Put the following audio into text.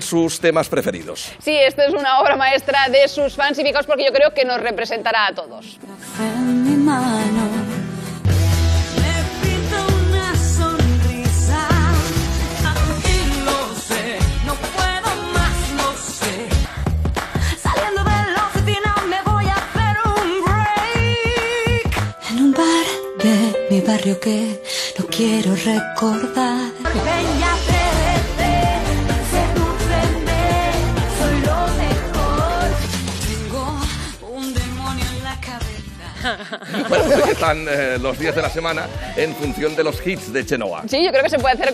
sus temas preferidos. Sí, esta es una obra maestra de sus fans y fijaos porque yo creo que nos representará a todos. en mi mano. Me pinta una sonrisa. Y lo sé, no puedo más, lo sé. Saliendo de la oficina me voy a hacer un break. En un bar de mi barrio que no quiero recordar. Bueno, pues están eh, los días de la semana en función de los hits de Chenoa. Sí, yo creo que se puede hacer